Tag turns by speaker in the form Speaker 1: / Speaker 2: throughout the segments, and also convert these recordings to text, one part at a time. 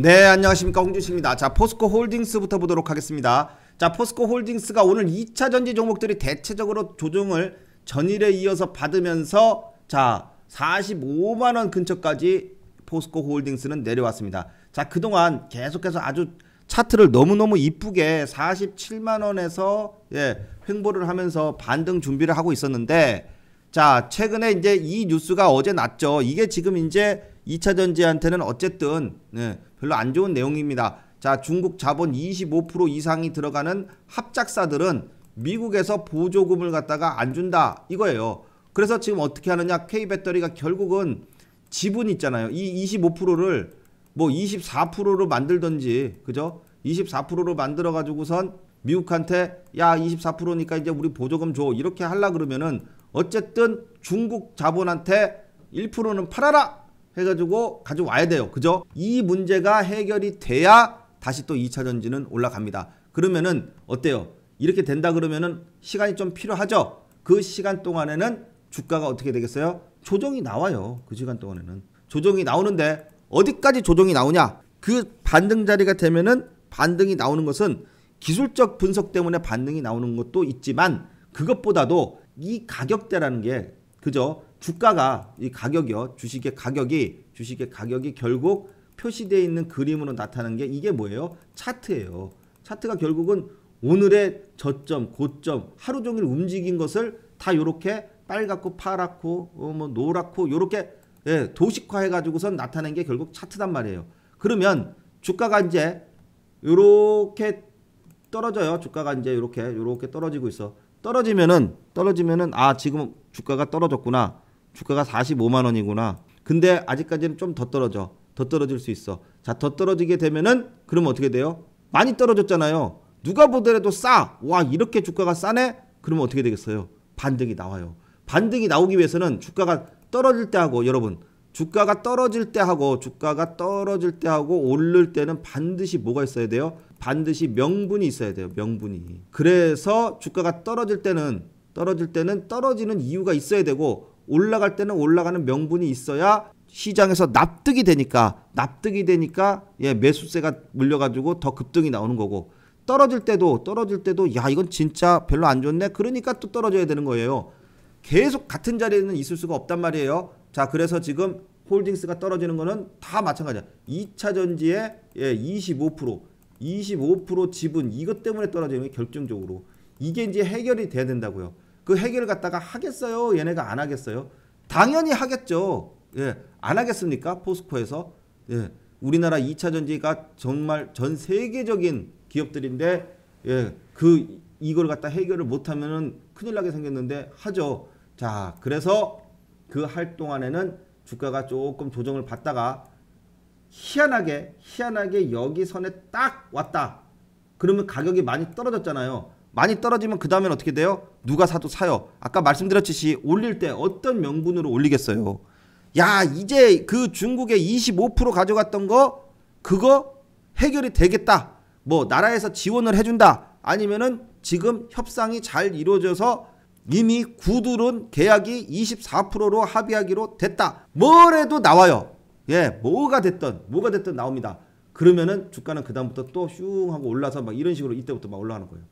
Speaker 1: 네, 안녕하십니까. 홍준식입니다. 자, 포스코 홀딩스부터 보도록 하겠습니다. 자, 포스코 홀딩스가 오늘 2차 전지 종목들이 대체적으로 조정을 전일에 이어서 받으면서 자, 45만원 근처까지 포스코 홀딩스는 내려왔습니다. 자, 그동안 계속해서 아주 차트를 너무너무 이쁘게 47만원에서 예, 횡보를 하면서 반등 준비를 하고 있었는데 자, 최근에 이제 이 뉴스가 어제 났죠. 이게 지금 이제 2차 전지한테는 어쨌든 네, 별로 안 좋은 내용입니다. 자, 중국 자본 25% 이상이 들어가는 합작사들은 미국에서 보조금을 갖다가 안 준다 이거예요. 그래서 지금 어떻게 하느냐? K배터리가 결국은 지분 있잖아요. 이 25%를 뭐 24%로 만들던지 그죠? 24%로 만들어 가지고선 미국한테 야 24%니까 이제 우리 보조금 줘 이렇게 하려 그러면은 어쨌든 중국 자본한테 1%는 팔아라 해가지고 가져와야 돼요. 그죠? 이 문제가 해결이 돼야 다시 또 2차 전지는 올라갑니다. 그러면은 어때요? 이렇게 된다 그러면은 시간이 좀 필요하죠? 그 시간 동안에는 주가가 어떻게 되겠어요? 조정이 나와요. 그 시간 동안에는. 조정이 나오는데 어디까지 조정이 나오냐? 그 반등 자리가 되면은 반등이 나오는 것은 기술적 분석 때문에 반등이 나오는 것도 있지만 그것보다도 이 가격대라는 게 그죠? 주가가 이 가격이요. 주식의 가격이 주식의 가격이 결국 표시되어 있는 그림으로 나타나는 게 이게 뭐예요? 차트예요. 차트가 결국은 오늘의 저점, 고점, 하루 종일 움직인 것을 다 요렇게 빨갛고 파랗고 어, 뭐 노랗고 요렇게 예, 도식화해 가지고선 나타낸 게 결국 차트단 말이에요. 그러면 주가가 이제 요렇게 떨어져요. 주가가 이제 요렇게 요렇게 떨어지고 있어. 떨어지면은 떨어지면은 아 지금 주가가 떨어졌구나. 주가가 45만 원이구나. 근데 아직까지는 좀 더 떨어져. 더 떨어질 수 있어. 자, 더 떨어지게 되면은 그러면 어떻게 돼요? 많이 떨어졌잖아요. 누가 보더라도 싸. 와, 이렇게 주가가 싸네? 그러면 어떻게 되겠어요? 반등이 나와요. 반등이 나오기 위해서는 주가가 떨어질 때 하고 여러분 주가가 떨어질 때 하고 주가가 떨어질 때 하고 오를 때는 반드시 뭐가 있어야 돼요? 반드시 명분이 있어야 돼요. 명분이. 그래서 주가가 떨어질 때는 떨어질 때는 떨어지는 이유가 있어야 되고 올라갈 때는 올라가는 명분이 있어야 시장에서 납득이 되니까 납득이 되니까 예, 매수세가 물려가지고 더 급등이 나오는 거고. 떨어질 때도 떨어질 때도 야 이건 진짜 별로 안 좋네. 그러니까 또 떨어져야 되는 거예요. 계속 같은 자리에는 있을 수가 없단 말이에요. 자 그래서 지금 홀딩스가 떨어지는 거는 다 마찬가지야. 2차 전지의 예, 25% 25% 지분 이것 때문에 떨어지는 게 결정적으로. 이게 이제 해결이 돼야 된다고요 그 해결을 갖다가 하겠어요 얘네가 안 하겠어요 당연히 하겠죠 예, 안 하겠습니까? 포스코에서. 예, 우리나라 2차 전지가 정말 전 세계적인 기업들인데 예, 그 이걸 갖다 해결을 못 하면은 큰일 나게 생겼는데 하죠. 자, 그래서 그 할 동안에는 주가가 조금 조정을 받다가 희한하게 희한하게 여기 선에 딱 왔다. 그러면 가격이 많이 떨어졌잖아요. 많이 떨어지면 그 다음엔 어떻게 돼요? 누가 사도 사요. 아까 말씀드렸듯이 올릴 때 어떤 명분으로 올리겠어요? 야 이제 그 중국의 25% 가져갔던 거 그거 해결이 되겠다. 뭐 나라에서 지원을 해준다. 아니면은 지금 협상이 잘 이루어져서 이미 구두른 계약이 24%로 합의하기로 됐다. 뭐래도 나와요. 예, 뭐가 됐든 뭐가 됐든 나옵니다. 그러면은 주가는 그다음부터 또 슝 하고 올라서 막 이런 식으로 이때부터 막 올라가는 거예요.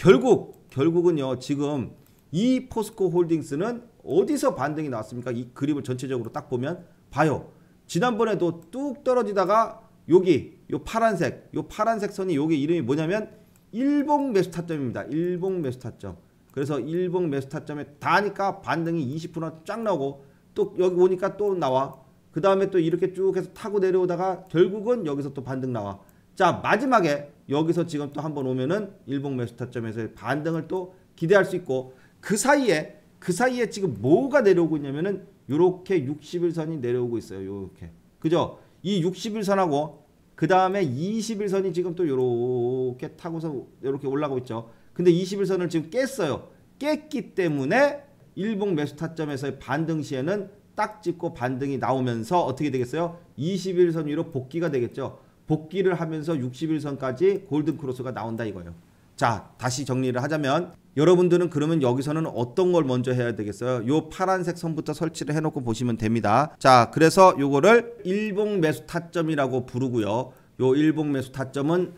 Speaker 1: 결국 결국은요 지금 이 포스코 홀딩스는 어디서 반등이 나왔습니까? 이 그림을 전체적으로 딱 보면 봐요. 지난번에도 뚝 떨어지다가 여기 요 파란색 요 파란색 선이 여기 이름이 뭐냐면 일봉 매수 타점입니다. 일봉 매수 타점. 그래서 일봉 매수 타점에 닿으니까 반등이 20%쫙 나오고 또 여기 오니까 또 나와. 그 다음에 또 이렇게 쭉 해서 타고 내려오다가 결국은 여기서 또 반등 나와. 자 마지막에 여기서 지금 또 한번 오면은 일봉 매수 타점에서 반등을 또 기대할 수 있고 그 사이에 그 사이에 지금 뭐가 내려오고 있냐면은 요렇게 60일선이 내려오고 있어요. 요렇게. 그죠? 이 60일선하고 그 다음에 21선이 지금 또 요렇게 타고서 요렇게 올라가고 있죠. 근데 21선을 지금 깼어요. 깼기 때문에 일봉 매수 타점에서의 반등 시에는 딱 찍고 반등이 나오면서 어떻게 되겠어요? 21선 위로 복귀가 되겠죠. 복귀를 하면서 61선까지 골든 크로스가 나온다 이거예요. 자, 다시 정리를 하자면 여러분들은 그러면 여기서는 어떤 걸 먼저 해야 되겠어요? 요 파란색 선부터 설치를 해놓고 보시면 됩니다. 자, 그래서 요거를 일봉 매수 타점이라고 부르고요. 요 일봉 매수 타점은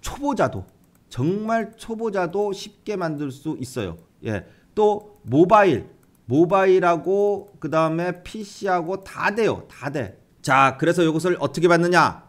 Speaker 1: 초보자도 정말 초보자도 쉽게 만들 수 있어요. 예. 또 모바일 모바일하고 그 다음에 PC하고 다 돼요. 다 돼. 자, 그래서 이것을 어떻게 받느냐?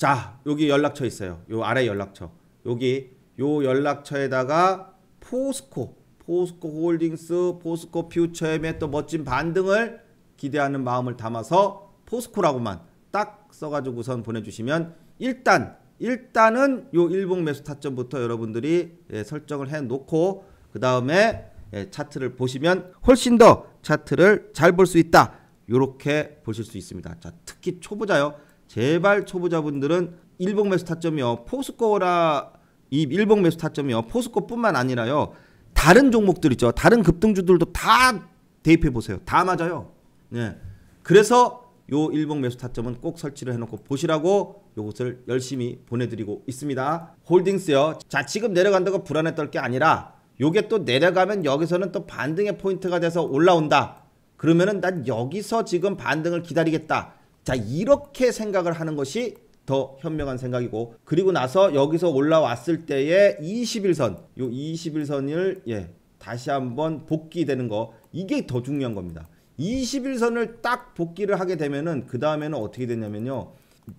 Speaker 1: 자, 여기 연락처 있어요. 요 아래 연락처. 여기 요 연락처에다가 포스코, 포스코 홀딩스, 포스코 퓨처엠의 또 멋진 반등을 기대하는 마음을 담아서 포스코라고만 딱 써가지고선 보내주시면 일단 일단은 요 일봉 매수 타점부터 여러분들이 예, 설정을 해 놓고 그 다음에 예, 차트를 보시면 훨씬 더 차트를 잘 볼 수 있다. 요렇게 보실 수 있습니다. 자, 특히 초보자요. 제발 초보자분들은 일봉 매수 타점이요. 포스코라 이 일봉 매수 타점이요. 포스코뿐만 아니라요. 다른 종목들 있죠. 다른 급등주들도 다 대입해 보세요. 다 맞아요. 네. 그래서 요 일봉 매수 타점은 꼭 설치를 해놓고 보시라고 요것을 열심히 보내드리고 있습니다. 홀딩스요. 자 지금 내려간다고 불안해 떨게 아니라 요게 또 내려가면 여기서는 또 반등의 포인트가 돼서 올라온다. 그러면은 난 여기서 지금 반등을 기다리겠다. 자 이렇게 생각을 하는 것이 더 현명한 생각이고 그리고 나서 여기서 올라왔을 때의 21선 요 21선을 예 다시 한번 복귀되는 거 이게 더 중요한 겁니다. 21선을 딱 복귀를 하게 되면은 그 다음에는 어떻게 되냐면요.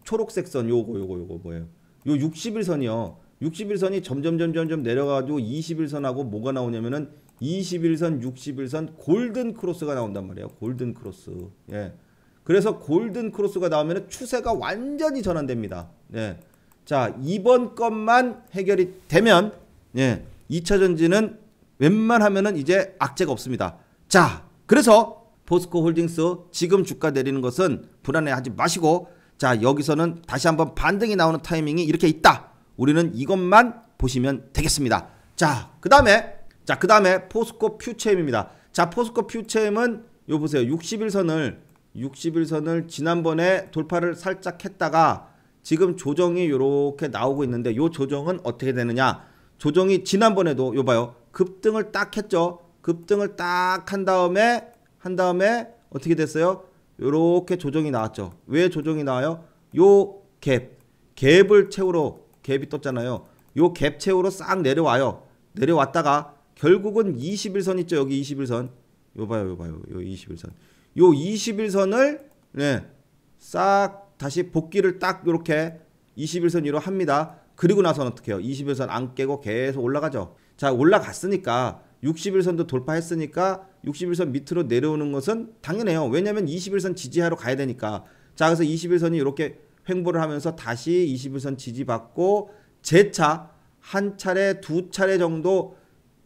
Speaker 1: 초록색 선 요거 요거 요거 뭐예요? 요 61선이요. 61선이 점점 점점 점 내려가지고 21선하고 뭐가 나오냐면은 21선, 61선 골든 크로스가 나온단 말이에요. 골든 크로스. 예. 그래서 골든 크로스가 나오면 추세가 완전히 전환됩니다. 예. 자, 이번 것만 해결이 되면 예. 2차 전지는 웬만하면은 이제 악재가 없습니다. 자, 그래서 포스코 홀딩스 지금 주가 내리는 것은 불안해하지 마시고 자, 여기서는 다시 한번 반등이 나오는 타이밍이 이렇게 있다. 우리는 이것만 보시면 되겠습니다. 자, 그다음에 자, 그다음에 포스코 퓨체임입니다. 자, 포스코 퓨체임은 요 보세요. 61선을 61선을 지난번에 돌파를 살짝 했다가 지금 조정이 이렇게 나오고 있는데 요 조정은 어떻게 되느냐? 조정이 지난번에도 요 봐요. 급등을 딱 했죠. 급등을 딱 한 다음에 한 다음에 어떻게 됐어요? 요렇게 조정이 나왔죠. 왜 조정이 나와요? 요 갭, 갭을 채우러 갭이 떴잖아요. 요 갭 채우러 싹 내려와요. 내려왔다가 결국은 21선 있죠. 여기 21선. 요 봐요. 요 봐요. 요 21선. 요 21선을 네. 싹 다시 복귀를 딱 요렇게 21선 위로 합니다. 그리고 나서는 어떻게 해요? 21선 안 깨고 계속 올라가죠. 자, 올라갔으니까 61선도 돌파했으니까 61선 밑으로 내려오는 것은 당연해요. 왜냐면 21선 지지하러 가야 되니까. 자, 그래서 21선이 이렇게 횡보를 하면서 다시 21선 지지받고 재차 한 차례 두 차례 정도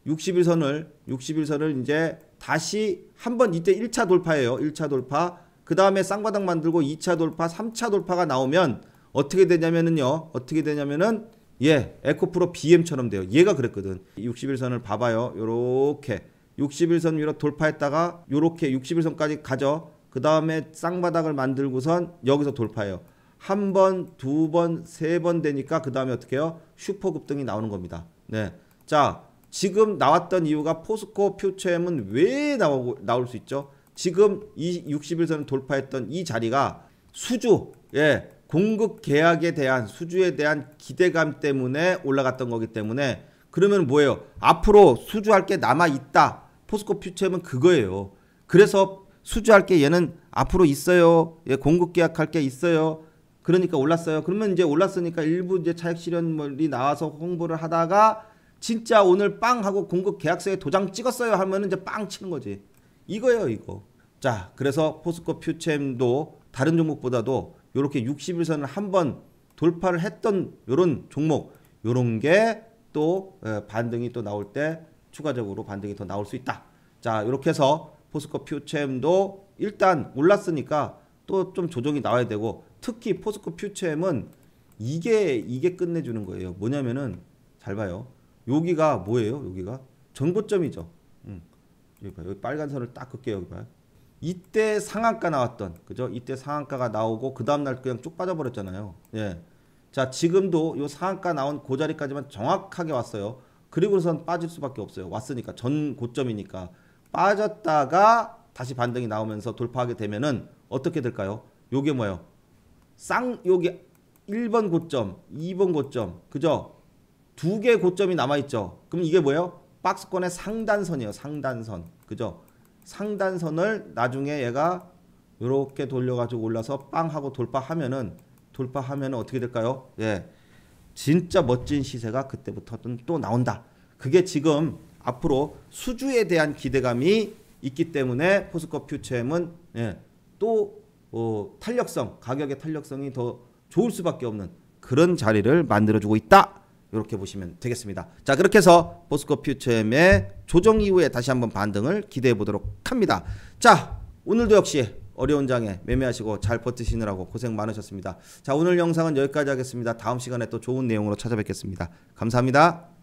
Speaker 1: 61선을 61선을 이제 다시 한번 이때 1차 돌파예요. 1차 돌파. 그 다음에 쌍바닥 만들고 2차 돌파, 3차 돌파가 나오면 어떻게 되냐면은요. 어떻게 되냐면은 예, 에코프로 BM처럼 돼요. 얘가 그랬거든. 61선을 봐봐요. 요렇게 61선 위로 돌파했다가 요렇게 61선까지 가죠. 그 다음에 쌍바닥을 만들고선 여기서 돌파해요. 한 번, 두 번, 세 번 되니까 그 다음에 어떻게 해요? 슈퍼 급등이 나오는 겁니다. 네. 자, 지금 나왔던 이유가 포스코 퓨처엠은 왜 나오고, 나올 수 있죠? 지금 이 61선을 돌파했던 이 자리가 수주, 예, 공급 계약에 대한 수주에 대한 기대감 때문에 올라갔던 거기 때문에 그러면 뭐예요? 앞으로 수주할 게 남아 있다. 포스코 퓨처엠은 그거예요. 그래서 수주할 게 얘는 앞으로 있어요. 예, 공급 계약할 게 있어요. 그러니까 올랐어요. 그러면 이제 올랐으니까 일부 이제 차익 실현물이 나와서 홍보를 하다가 진짜 오늘 빵 하고 공급 계약서에 도장 찍었어요 하면은 이제 빵 치는 거지. 이거예요, 이거. 자, 그래서 포스코 퓨처엠도 다른 종목보다도 요렇게 61선을 한 번 돌파를 했던 요런 종목 요런 게 또 반등이 또 나올 때 추가적으로 반등이 더 나올 수 있다. 자, 요렇게 해서 포스코 퓨처엠도 일단 올랐으니까 또 좀 조정이 나와야 되고 특히 포스코 퓨처엠은 이게 이게 끝내주는 거예요. 뭐냐면은 잘 봐요. 여기가 뭐예요? 여기가 정보점이죠. 음. 여기 봐요. 여기 빨간 선을 딱 긋게요. 여기 봐요. 이때 상한가 나왔던 그죠? 이때 상한가가 나오고 그 다음 날 그냥 쭉 빠져버렸잖아요. 예. 자 지금도 요 상한가 나온 그 자리까지만 정확하게 왔어요. 그리고선 빠질 수밖에 없어요. 왔으니까 전 고점이니까 빠졌다가 다시 반등이 나오면서 돌파하게 되면은 어떻게 될까요? 요게 뭐예요? 쌍 요게 1번 고점, 2번 고점, 그죠? 두 개 고점이 남아 있죠. 그럼 이게 뭐예요? 박스권의 상단선이에요. 상단선, 그죠? 상단선을 나중에 얘가 이렇게 돌려가지고 올라서 빵 하고 돌파하면은 돌파하면은 어떻게 될까요? 예, 진짜 멋진 시세가 그때부터는 또 나온다. 그게 지금 앞으로 수주에 대한 기대감이 있기 때문에 포스코 퓨처엠은 예, 또 어, 탄력성, 가격의 탄력성이 더 좋을 수밖에 없는 그런 자리를 만들어주고 있다. 이렇게 보시면 되겠습니다. 자 그렇게 해서 포스코 퓨처엠의 조정 이후에 다시 한번 반등을 기대해 보도록 합니다. 자 오늘도 역시 어려운 장에 매매하시고 잘 버티시느라고 고생 많으셨습니다. 자 오늘 영상은 여기까지 하겠습니다. 다음 시간에 또 좋은 내용으로 찾아뵙겠습니다. 감사합니다.